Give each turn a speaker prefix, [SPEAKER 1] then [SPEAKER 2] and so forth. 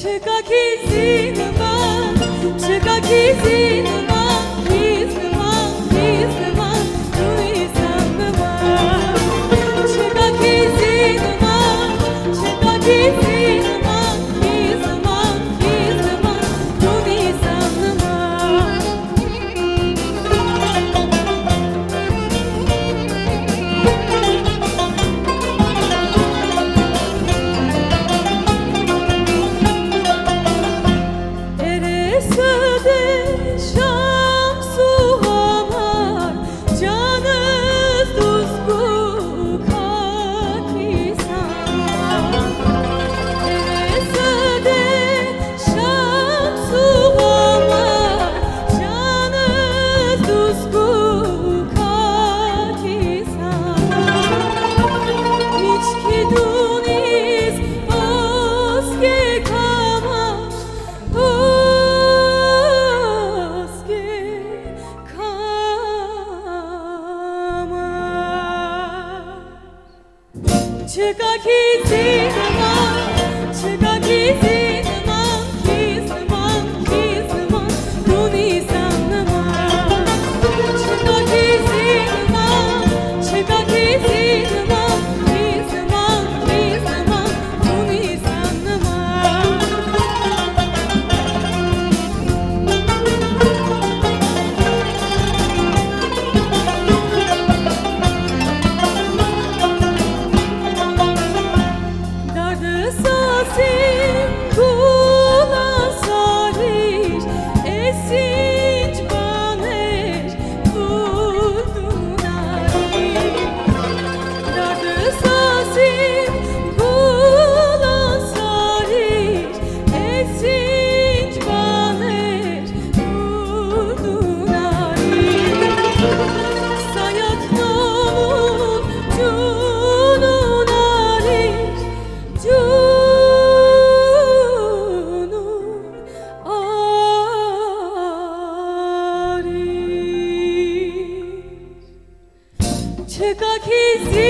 [SPEAKER 1] 제가 기지는 밤 제가 기지 주가 기지가 see. crazy.